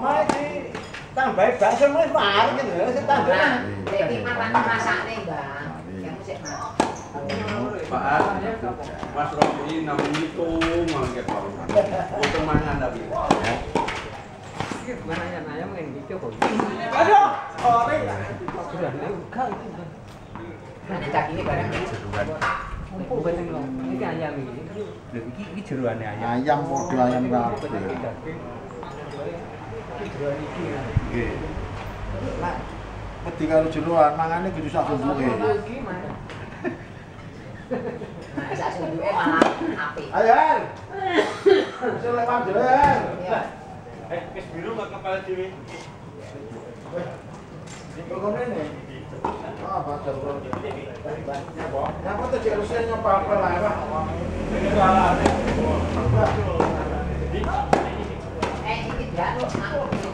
mới cái tăng phải phải sẽ mới bà cái nữa sẽ tăng phải để đi mang mang mang sang đây bà chẳng sẽ mà Pak, Mas Robi namanya itu mangkep baru. Untuk mana anda beli? Mana yang ayam yang dicoba? Aduh, oh ini. Sudah, bukan. Ada cakinya barang empuk banget loh. Ini ayam ini. Ini jeruannya ayam. Ayam model ayam berapa? Jeroan iki. Nggih. Lah wedi karo jeroan mangane kudu sak bumbuke. Iki mana? Nah, sak sunduke malah apik. Ayo, lewat. Iya. Eh, wis biru kok kepala dhewe. Pokoknya nih. Ah, baca bro. Nyapa tuh cek usia nyapa apa lah, Pak? Ini salah. Eh, aku.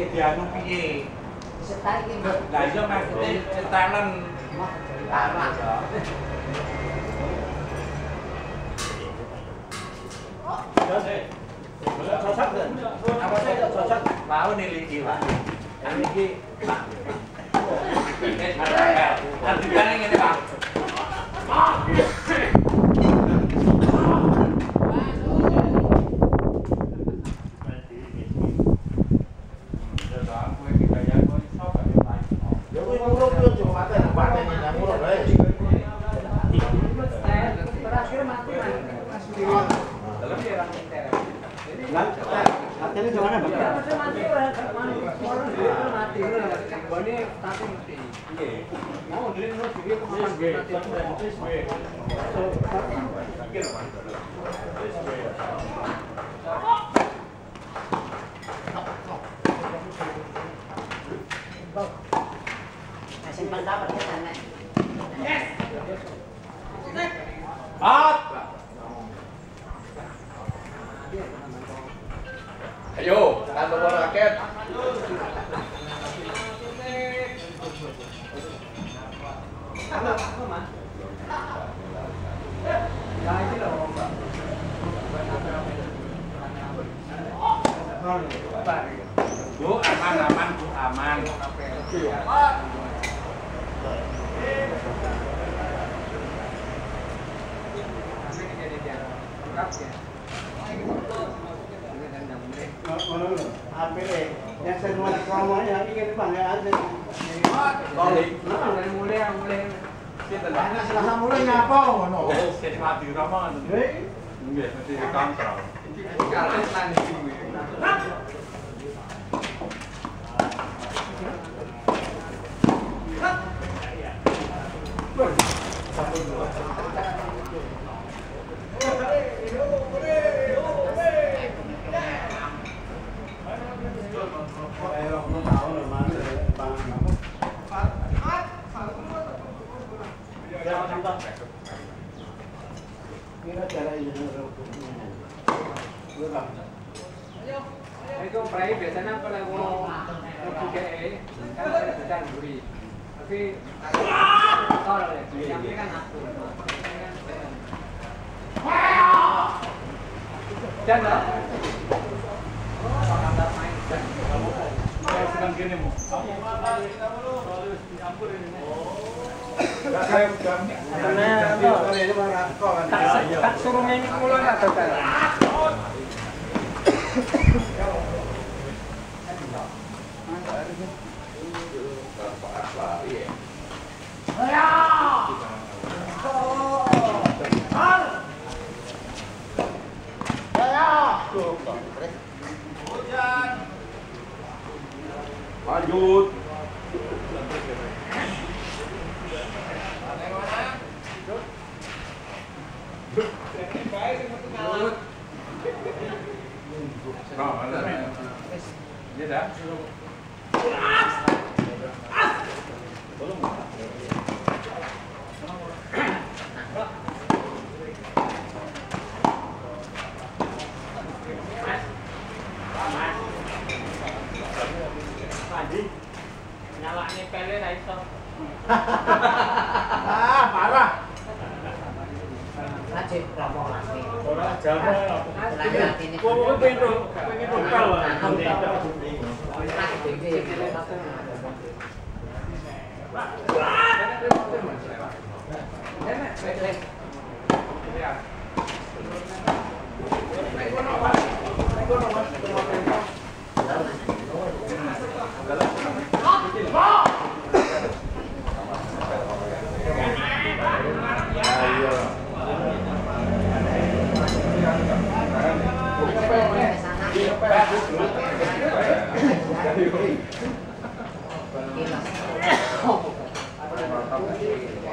Piye dianu piye? Setar iki, Mbok. Lah iya maksudnya cetalan Tarak. Sosok kan? Apa sih sosok? mau nih iki Pak. Ane iki Pak. Eh, ada. Artinya ngene Pak. Ya kuwi nguruk yo cuma paten paten ini nguruk wae. Terakhir mati mati. Dalam dia orang teres. Lah, katanya gimana, Bang? Mati mati orang mati. Orang mati orang. Bone tapi mati. Iya. Mau dulu mau dulu ke mati. Nah, simpan kabar ke sana. At. Ayo, aman, yang saya nulis ngomongnya iki Bang ya. Balik. mulai mulai Pak? selasa mulai ngono. Oh, sing mati Rama. Hei, Nggih, mesti kontrol. ayo ngono tahu lho Mas. Bang. Ya, contoh. Kira cara ini Gue Bang. Itu prai biasanya kalau mau kan ada ya, yang ini kan aku. Jangan. Sedang gini, Mu. Enggak saya udah Karena ini kan. Tak suruh dokter. Lanjut. Nah, mana nih? Iya dah. Ah, parah. Nah, wajib kelompok latih. Ora jamu. Lagi ini. Wong pengen pengen wae. Latih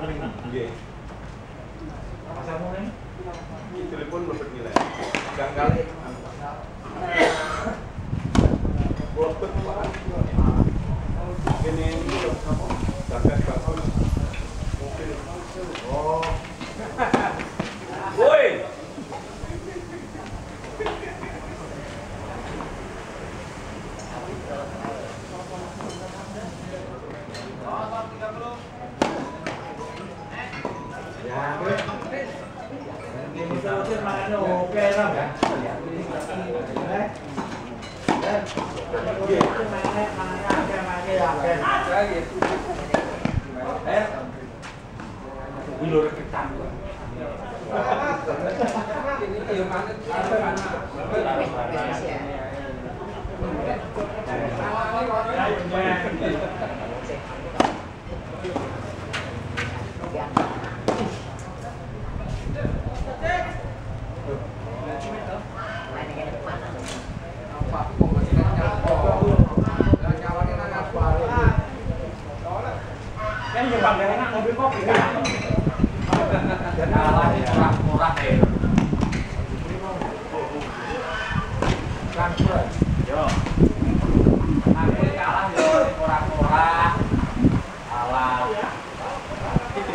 paling bayar. Telepon lebih nilai. Gang kali. Bobot Pak. Ini ini apa? Jagat bakso. Mobil. Oh. Woi. Ya, kowe. Ini mesti makan oke lah kan. Eh. Eh. Iya, mangan mangan akeh mangan akeh. Lagi. Eh. Kuwi lho reketan. Ini iya mana? Ada mana? Apa? Kok masih nyawa? Nyawa ini nang apa? Kan ya pandai enak mobil kopi kan. Kalah murah-murah ya. Transfer. Yo. Aku kalah yo murah-murah. Kalah. Ini